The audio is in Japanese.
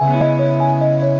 うん。